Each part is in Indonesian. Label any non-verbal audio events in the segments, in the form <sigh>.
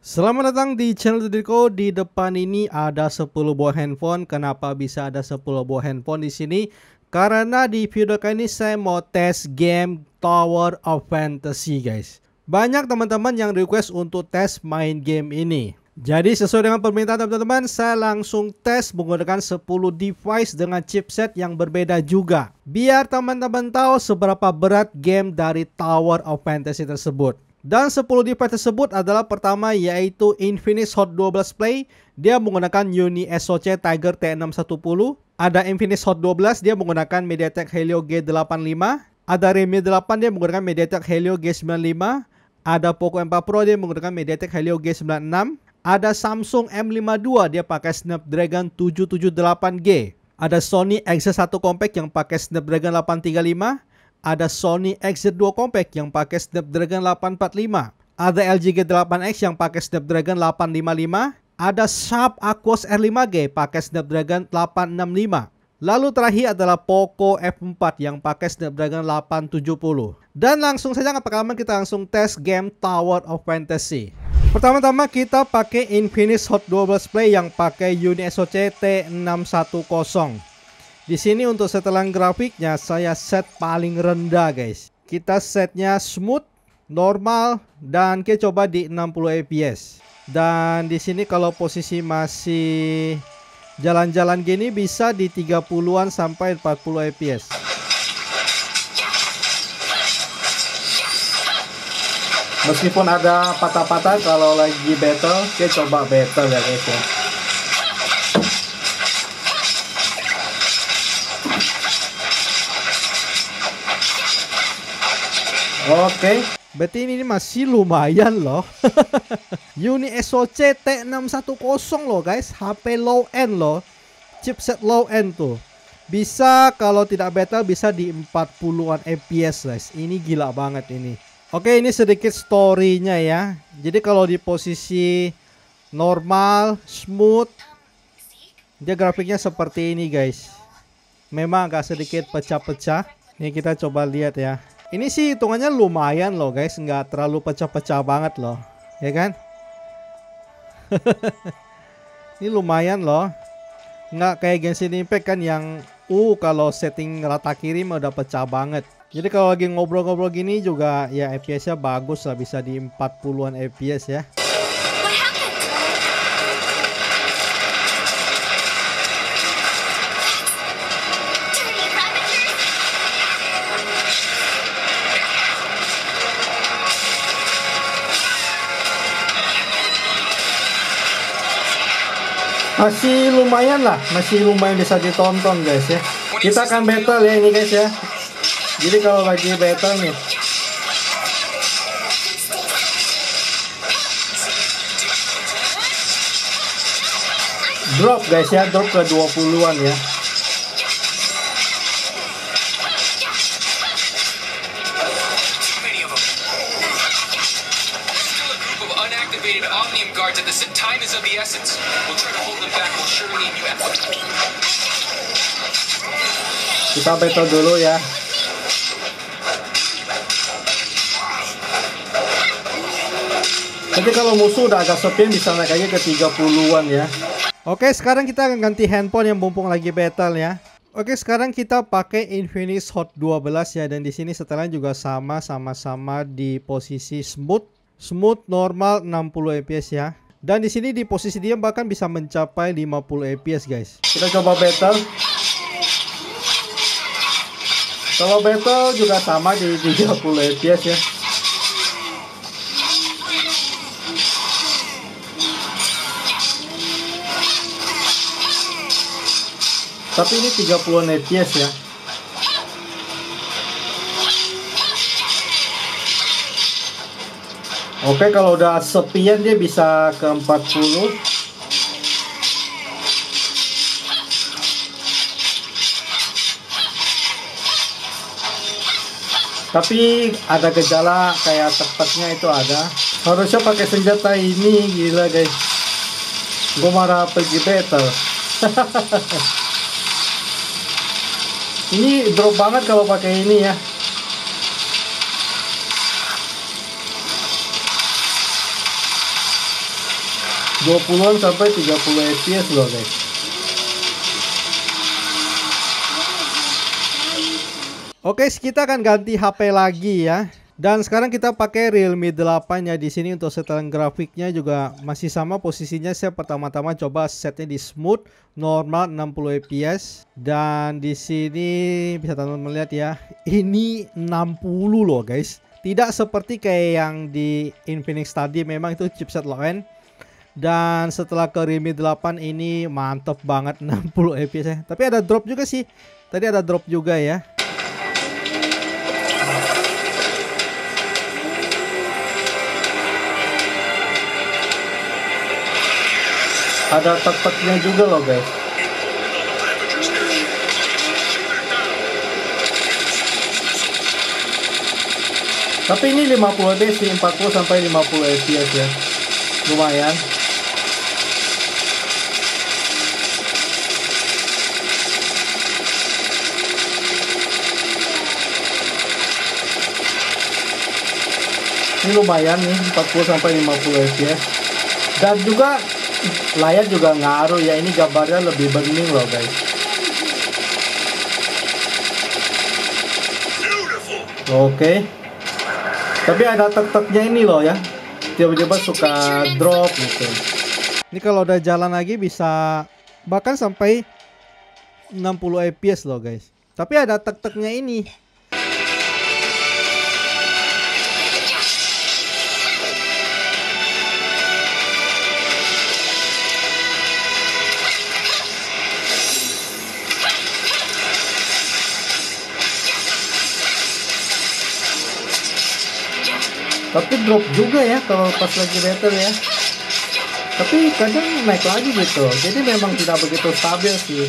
Selamat datang di channel Didiko. Di depan ini ada 10 buah handphone. Kenapa bisa ada 10 buah handphone di sini? Karena di video kali ini saya mau tes game Tower of Fantasy, guys. Banyak teman-teman yang request untuk tes main game ini. Jadi sesuai dengan permintaan teman-teman, saya langsung tes menggunakan 10 device dengan chipset yang berbeda juga. Biar teman-teman tahu seberapa berat game dari Tower of Fantasy tersebut. Dan 10 device tersebut adalah pertama yaitu Infinix Hot 12 Play. Dia menggunakan Uni SoC Tiger T610. Ada Infinix Hot 12 dia menggunakan MediaTek Helio G85. Ada Redmi 8 dia menggunakan MediaTek Helio G95. Ada Poco M4 Pro dia menggunakan MediaTek Helio G96. Ada Samsung M52 dia pakai Snapdragon 778G. Ada Sony XZ1 Compact yang pakai Snapdragon 835 ada Sony XZ2 Compact yang pakai Snapdragon 845, ada LG G8X yang pakai Snapdragon 855, ada Sharp Aquos R5G pakai Snapdragon 865. Lalu terakhir adalah Poco F4 yang pakai Snapdragon 870. Dan langsung saja nggak pakai kita langsung tes game Tower of Fantasy. Pertama-tama kita pakai Infinix Hot 12 Play yang pakai Uni SoC T610. Di sini untuk setelan grafiknya saya set paling rendah guys. Kita setnya smooth, normal dan kita coba di 60 fps. Dan di sini kalau posisi masih jalan-jalan gini bisa di 30-an sampai 40 fps. Meskipun ada patah-patah kalau lagi battle, kita coba battle ya guys ya. Oke. Berarti ini masih lumayan loh. Uni SoC T610 loh guys. HP low end loh. Chipset low end tuh. Bisa kalau tidak battle bisa di 40-an FPS guys. Ini gila banget ini. Oke ini sedikit storynya ya. Jadi kalau di posisi normal, smooth. Dia grafiknya seperti ini guys. Memang agak sedikit pecah-pecah. Ini kita coba lihat ya. Ini sih hitungannya lumayan loh guys, nggak terlalu pecah-pecah banget loh, ya kan? <laughs> ini lumayan loh, nggak kayak Genshin Impact kan yang uh kalau setting rata kiri udah pecah banget. Jadi kalau lagi ngobrol-ngobrol gini juga ya FPS-nya bagus lah bisa di 40-an FPS ya. Masih lumayan lah masih lumayan bisa ditonton guys ya. Kita akan battle ya ini guys ya. Jadi kalau lagi battle nih. Drop guys ya. Drop ke 20-an ya Kita battle dulu ya. Nanti kalau musuh udah agak sepi bisa naik aja ke 30-an ya. Oke, sekarang kita akan ganti handphone yang mumpung lagi battle ya. Oke, sekarang kita pakai Infinix Hot 12 ya dan di sini setelan juga sama sama-sama di posisi smooth, smooth normal 60 fps ya. Dan di sini di posisi dia bahkan bisa mencapai 50 fps guys. Kita coba battle. Kalau battle juga sama di 30 fps ya. Tapi ini 30 fps ya. Oke kalau udah sepian dia bisa ke 40 tapi ada gejala kayak tepatnya itu ada. Harusnya pakai senjata ini gila guys. Gue marah pergi battle. <laughs> Ini drop banget kalau pakai ini ya. 20-an sampai 30 fps loh guys Oke, kita akan ganti HP lagi ya. Dan sekarang kita pakai Realme 8 ya di sini untuk setelan grafiknya juga masih sama posisinya. Saya pertama-tama coba setnya di smooth normal 60 fps dan di sini bisa teman-teman melihat ya. Ini 60 loh guys. Tidak seperti kayak yang di Infinix tadi memang itu chipset low end. Dan setelah ke Realme 8 ini mantep banget 60 fps ya. Tapi ada drop juga sih. Tadi ada drop juga ya. Ada tek-teknya juga loh guys. Tapi ini 50 fps sih 40 sampai 50 fps ya. Lumayan. Ini lumayan nih 40 sampai 50 fps dan juga layar juga ngaruh ya ini gambarnya lebih bening loh guys. Oke. Okay. tapi ada tek-teknya ini loh ya. Tiba-tiba suka drop gitu. Ini kalau udah jalan lagi bisa bahkan sampai 60 fps loh guys. Tapi ada tek-teknya ini tapi drop juga ya kalau pas lagi battle ya. Tapi kadang naik lagi gitu. Jadi memang tidak begitu stabil sih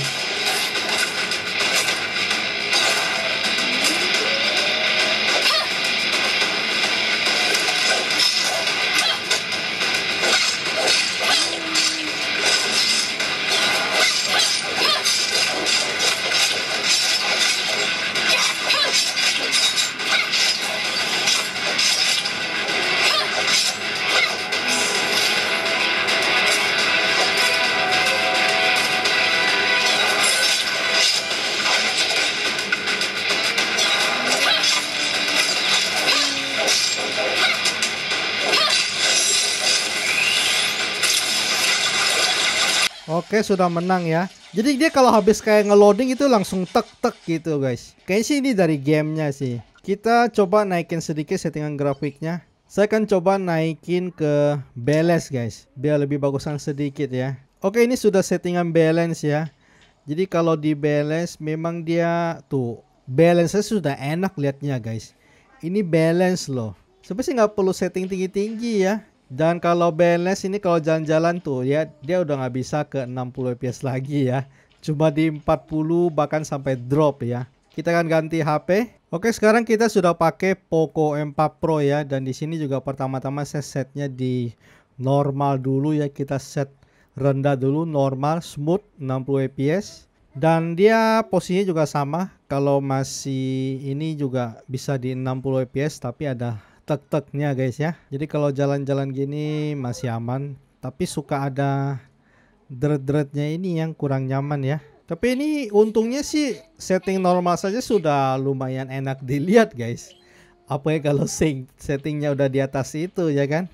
Oke sudah menang ya. Jadi dia kalau habis kayak ngeloading itu langsung tek tek gitu guys. Kayaknya sih ini dari gamenya sih. Kita coba naikin sedikit settingan grafiknya. Saya akan coba naikin ke balance guys. Biar lebih bagusan sedikit ya. Oke ini sudah settingan balance ya. Jadi kalau di balance memang dia Tuh balance sudah enak liatnya guys. Ini balance loh. Sebenarnya nggak perlu setting tinggi-tinggi ya dan kalau balance ini kalau jalan-jalan tuh ya dia udah nggak bisa ke 60 fps lagi ya. Cuma di 40 bahkan sampai drop ya. Kita akan ganti HP. Oke, sekarang kita sudah pakai Poco M4 Pro ya dan di sini juga pertama-tama saya setnya di normal dulu ya. Kita set rendah dulu normal smooth 60 fps. Dan dia posisinya juga sama kalau masih ini juga bisa di 60 fps tapi ada tek-teknya guys ya. Jadi kalau jalan-jalan gini masih aman tapi suka ada deret-deretnya ini yang kurang nyaman ya. Tapi ini untungnya sih setting normal saja sudah lumayan enak dilihat guys. Apa ya kalau settingnya udah di atas itu ya kan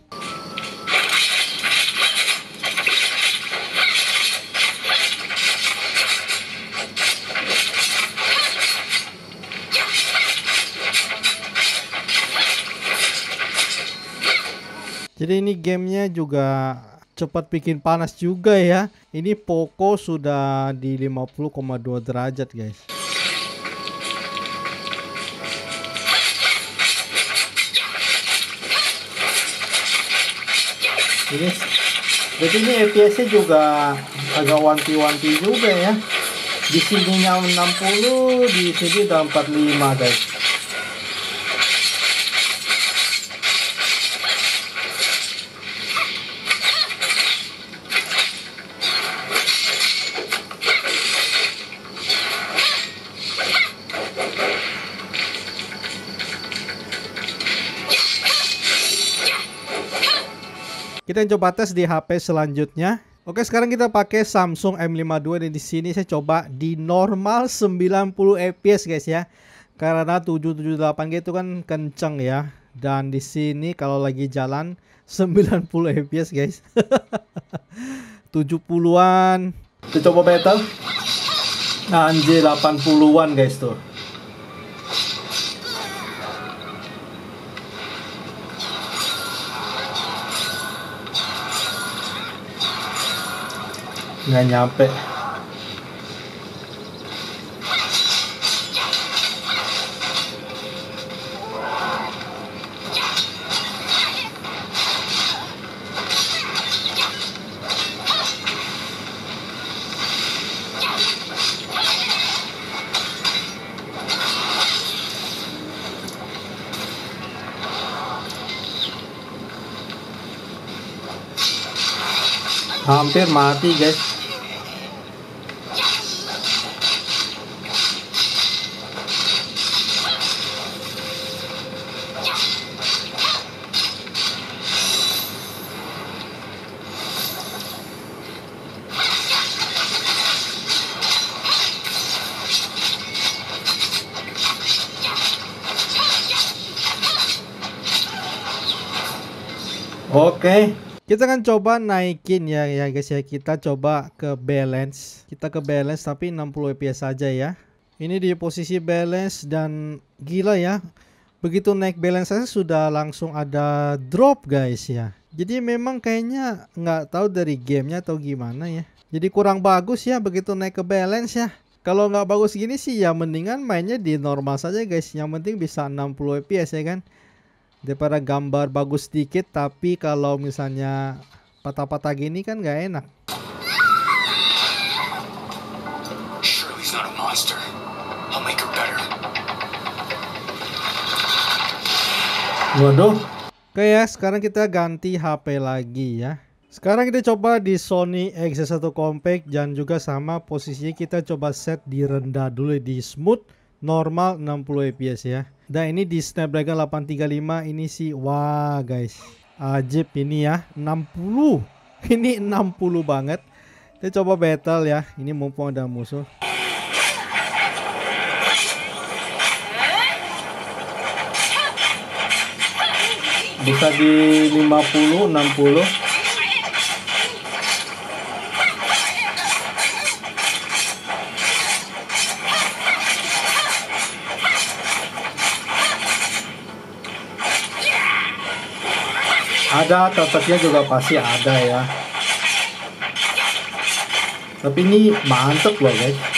Jadi ini gamenya juga cepat bikin panas juga ya. Ini Poco sudah di 50,2 derajat guys. Ini jadi ini FPS-nya juga agak wanti-wanti juga ya. Di sininya 60, di sini udah 45 guys. Kita coba tes di HP selanjutnya. Oke, sekarang kita pakai Samsung M52 dan di sini saya coba di normal 90 fps guys ya. Karena 778G itu kan kenceng ya. Dan di sini kalau lagi jalan <laughs> 90 fps guys. <laughs> 70-an. Kita coba battle. Anjir 80-an guys tuh. Nggak nyampe hampir mati guys Oke, kita akan coba naikin ya ya guys ya. Kita coba ke balance. Kita ke balance tapi 60 fps saja ya. Ini di posisi balance dan gila ya. Begitu naik balance saya sudah langsung ada drop guys ya. Jadi memang kayaknya nggak tahu dari gamenya atau gimana ya. Jadi kurang bagus ya begitu naik ke balance ya. Kalau nggak bagus gini sih ya mendingan mainnya di normal saja guys. Yang penting bisa 60 fps ya kan daripada gambar bagus sedikit tapi kalau misalnya patah-patah gini kan nggak enak. Waduh. Oke ya sekarang kita ganti HP lagi ya. Sekarang kita coba di Sony X1 Compact dan juga sama posisinya kita coba set di rendah dulu di smooth normal 60 fps ya dan ini di Snapdragon 835 ini sih wah guys. Ajib ini ya 60 <laughs> ini 60 banget. Kita coba battle ya ini mumpung ada musuh. Bisa di 50 60 ada tetapnya juga pasti ada ya. Tapi ini mantep loh guys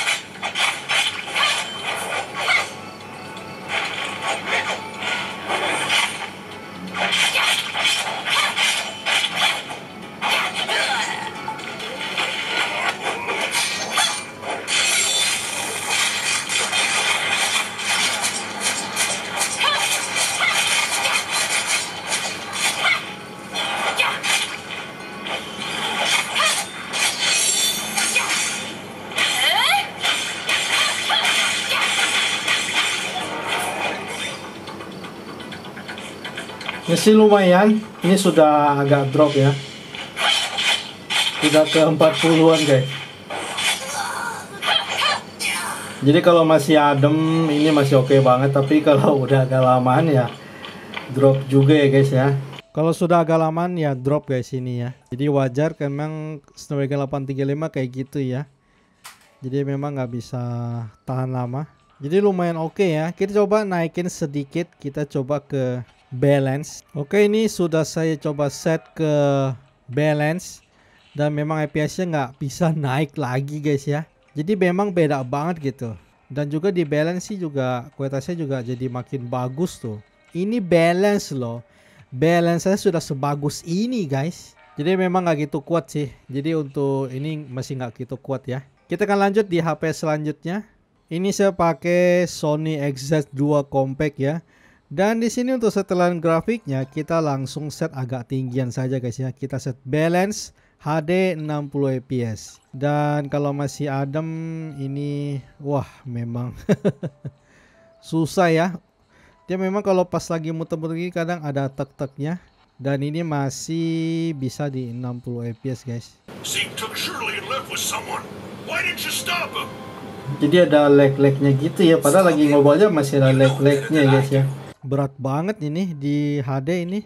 ini sih lumayan. Ini sudah agak drop ya. Sudah ke 40-an guys. Jadi kalau masih adem ini masih oke okay banget. Tapi kalau <laughs> udah agak lamaan ya drop juga ya guys ya. Kalau sudah agak lamaan ya drop guys ini ya. Jadi wajar memang Snapdragon 835 kayak gitu ya. Jadi memang nggak bisa tahan lama. Jadi lumayan oke okay ya. Kita coba naikin sedikit. Kita coba ke balance. Oke ini sudah saya coba set ke balance. Dan memang FPS nya nggak bisa <laughs> naik lagi guys ya. Jadi memang beda banget gitu. Dan juga di balance sih juga kualitasnya juga jadi makin bagus tuh. Ini balance loh. Balance saya sudah sebagus ini guys. Jadi memang nggak gitu kuat sih. Jadi untuk ini masih nggak gitu kuat ya. Kita akan lanjut di HP selanjutnya. Ini saya pakai Sony XZ2 Compact ya dan di sini untuk setelan grafiknya kita langsung set agak tinggian saja guys ya. Kita set balance HD 60 fps. Dan kalau masih adem ini wah memang <laughs> susah ya. Dia memang kalau pas lagi muter-muter kadang ada tek-teknya. Dan ini masih bisa di 60 fps guys. Jadi ada lag-lagnya gitu ya, padahal lagi ngobrolnya masih ada lag-lagnya guys ya. Berat banget ini di HD ini.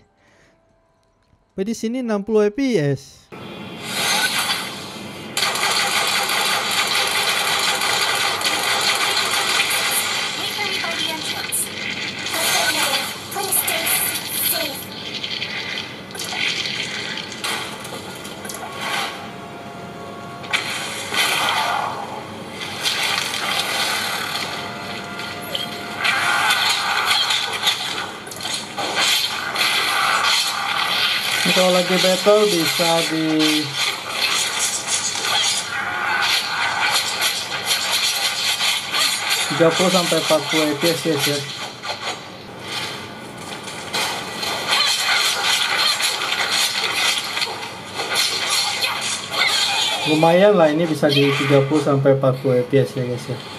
Tapi di sini 60 fps. Kalau lagi battle bisa di tiga puluh sampai empat puluh fps ya. Lumayan lah ini bisa di 30 sampai 40 fps ya guys ya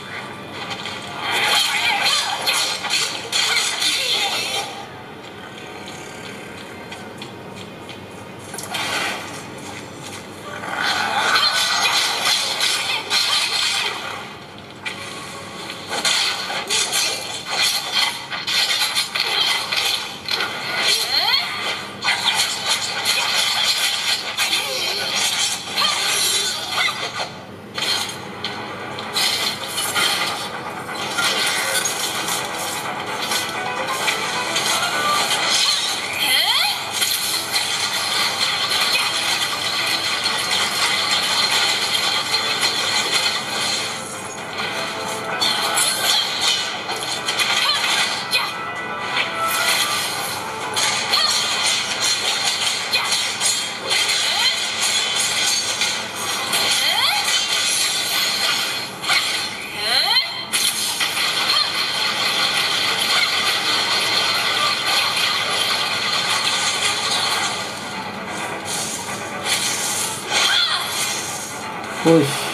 push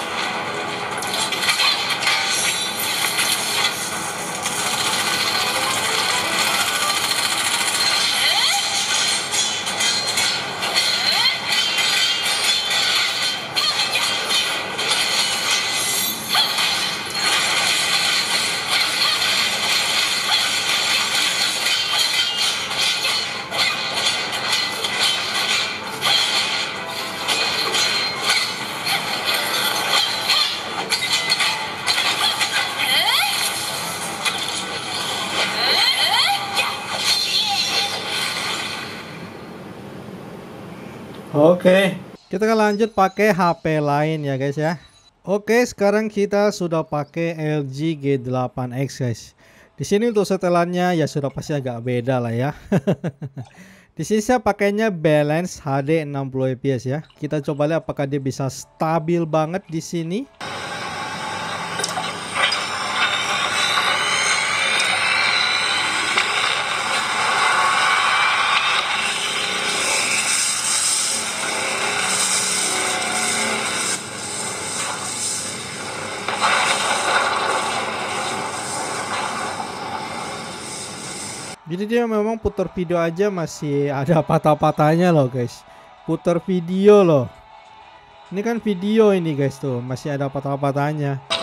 lanjut pakai HP lain ya guys ya. Oke, sekarang kita sudah pakai LG G8X guys. Di sini untuk setelannya ya sudah pasti agak beda lah ya. <laughs> di sini saya pakainya balance HD 60 fps ya. Kita coba lihat apakah dia bisa stabil banget di sini. Jadi dia memang putar video aja masih ada <laughs> patah-patahnya loh guys. Putar video loh. Ini kan video ini guys tuh masih ada patah-patahnya.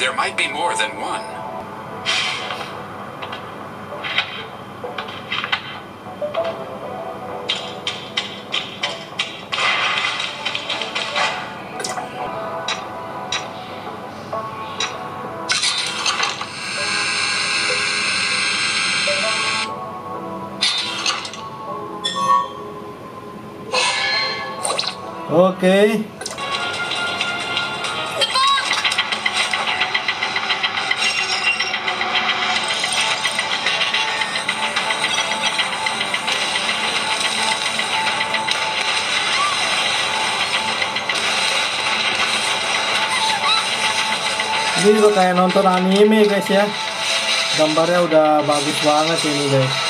There might be more than one. Ini juga kayak nonton anime guys ya. Gambarnya udah bagus banget ini guys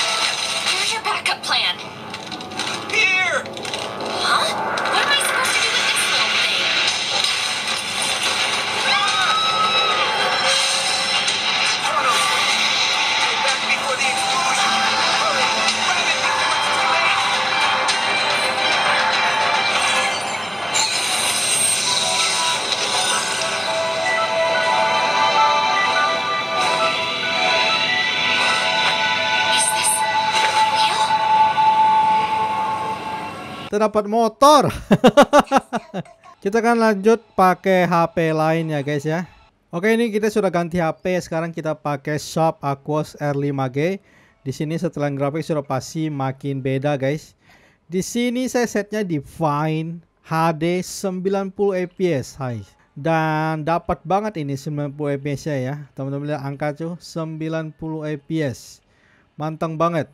terdapat motor. <laughs> Kita akan lanjut pakai HP lain ya guys ya. Oke ini kita sudah ganti HP sekarang kita pakai Sharp Aquos R5G di sini setelah grafik sudah pasti makin beda guys. Di sini saya setnya di Fine HD 90 fps hai. Dan dapat banget ini 90 fps ya. Teman-teman lihat angka tuh 90 fps manteng banget.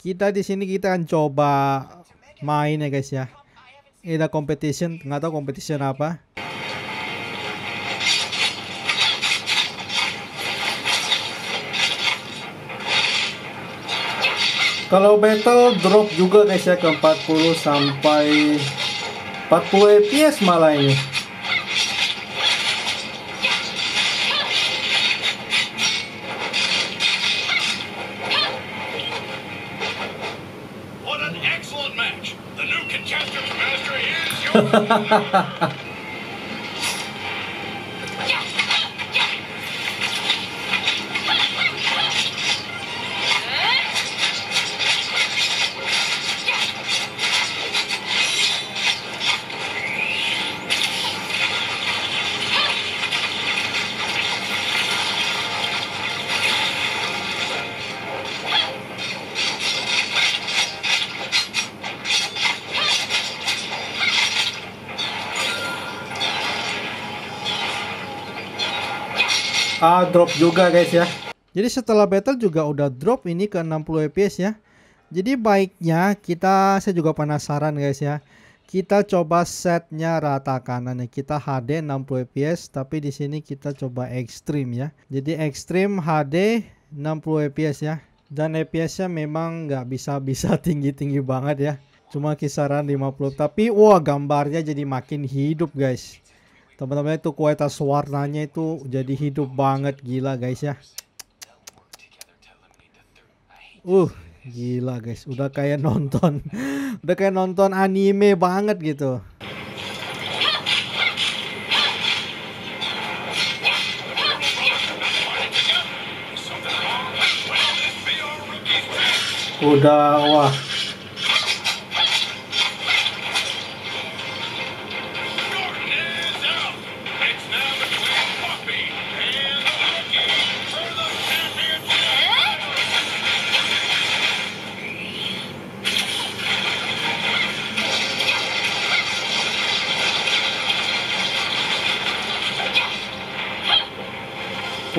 Kita di sini kita akan coba main ya guys ya. Ini ada competition nggak tahu competition apa. Kalau battle drop juga guys ya ke 40 sampai 40 fps malah ini Master, here's your... <laughs> Ah drop juga guys ya. Jadi setelah battle juga udah drop ini ke 60 fps ya. Jadi baiknya kita saya juga penasaran guys ya. Kita coba setnya rata kanan ya. Kita HD 60 fps tapi di sini kita coba ekstrim ya. Jadi ekstrim HD 60 fps ya. Dan fps-nya memang nggak bisa-bisa <laughs> tinggi-tinggi banget ya. Cuma kisaran 50 tapi wah gambarnya jadi makin hidup guys teman-teman itu kualitas warnanya itu jadi hidup banget. Gila guys ya. Uh gila guys. Udah kayak nonton. <laughs> Udah kayak nonton anime banget gitu. Something wrong.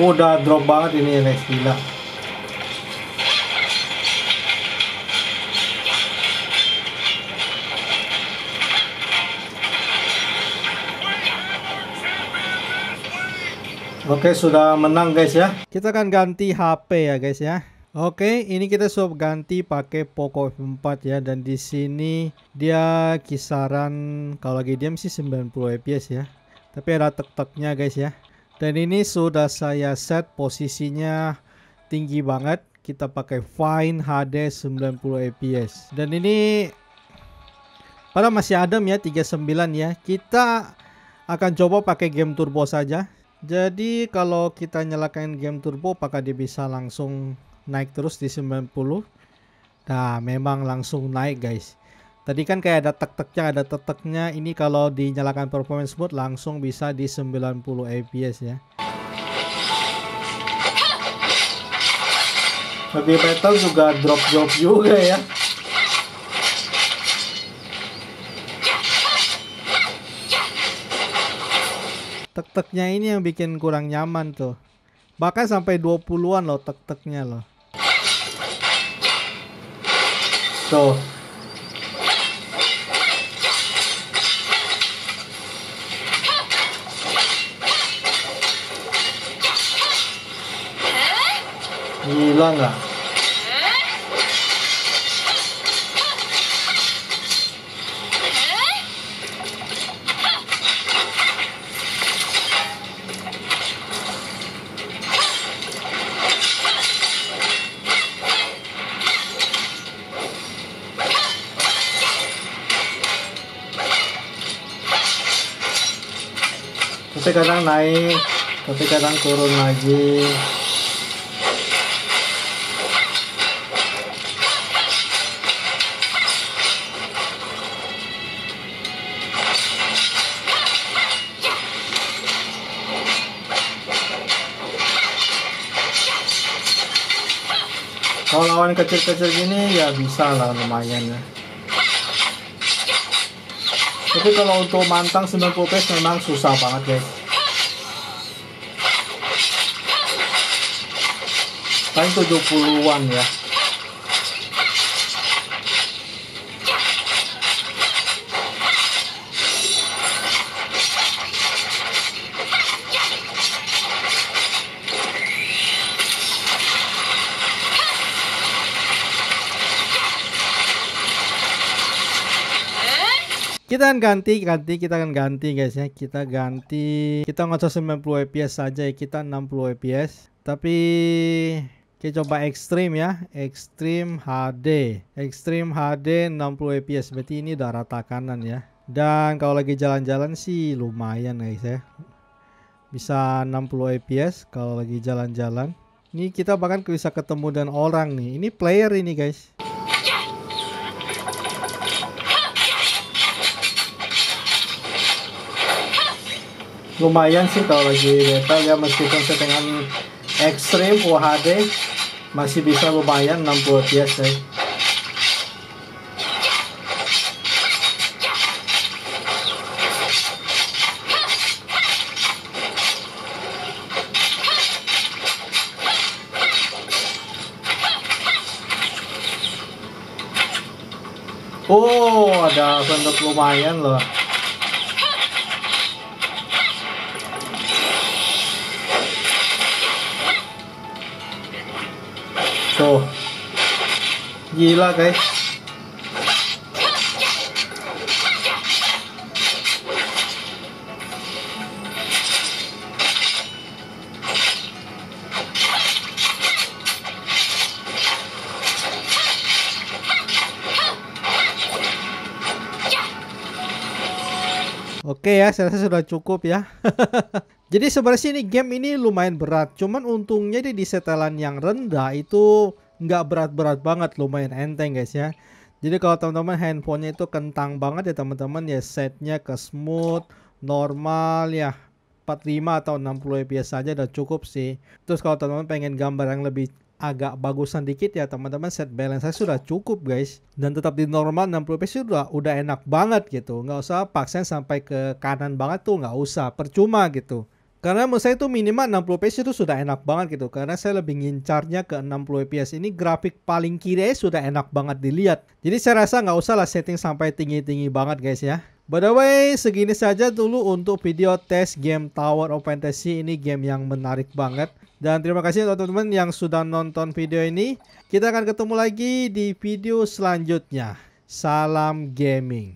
Udah drop banget ini guys gila. Oke sudah menang guys ya. Kita akan ganti HP ya guys ya. Oke ini kita sudah ganti pakai Poco F4 ya Dan di sini dia kisaran Kalau lagi diam sih 90 fps ya. Tapi ada tek-teknya guys ya Dan ini sudah saya set posisinya tinggi banget. Kita pakai Fine HD 90 fps Dan ini Padahal masih adem ya 39 ya. Kita akan coba pakai game turbo saja. Jadi kalau kita nyalakan game turbo apakah dia bisa langsung naik terus di 90 Nah memang langsung naik guys Tadi kan kayak ada tek-teknya ada teteknya. Ini kalau dinyalakan performance mode langsung bisa di 90 fps ya. Tapi battle juga drop-drop juga ya. Tek-teknya ini yang bikin kurang nyaman tuh. Bahkan sampai 20-an loh tek-teknya loh. Tuh gila nggak? Tapi kadang naik, tapi kadang turun lagi. Lawan kecil-kecil gini ya bisa lah lumayan ya. Tapi kalau untuk mantang 90 PS memang susah banget guys. Paling 70-an ya. Kita akan ganti, ganti, kita akan ganti guys ya. Kita ganti, kita usah 90 fps saja ya, kita 60 fps. Tapi kita coba ekstrim ya, ekstrim HD, ekstrim HD 60 fps. Berarti ini udah rata kanan ya. Dan kalau lagi jalan-jalan sih lumayan guys ya. Bisa 60 fps kalau lagi jalan-jalan. Ini kita bahkan bisa ketemu dengan orang nih. Ini player ini guys. Lumayan sih kalau lagi beta ya meskipun settingan ekstrim UHD masih bisa lumayan 60 fps ya. Oh, ada bentuk lumayan loh. Tuh. Gila guys. Oke ya, saya rasa sudah cukup ya. <laughs> Jadi sebenarnya ini game ini lumayan berat. Cuman untungnya di setelan yang rendah itu nggak berat-berat banget, lumayan enteng guys ya. Jadi kalau teman-teman handphonenya itu kentang banget ya teman-teman ya setnya ke smooth, normal ya 45 atau 60 fps saja udah cukup sih. Terus kalau teman-teman pengen gambar yang lebih agak bagusan dikit ya teman-teman set balance saya sudah cukup guys dan tetap di normal 60 fps sudah udah enak banget gitu nggak usah paksain sampai ke kanan banget tuh nggak usah percuma gitu karena menurut saya itu minimal 60 fps itu sudah enak banget gitu karena saya lebih ngincarnya ke 60 fps ini grafik paling kiri sudah enak banget dilihat jadi saya rasa nggak usah lah setting sampai tinggi-tinggi banget guys ya By the way, segini saja dulu untuk video tes game Tower of Fantasy. Ini game yang menarik banget. Dan terima kasih untuk teman-teman yang sudah nonton video ini. Kita akan ketemu lagi di video selanjutnya. Salam gaming.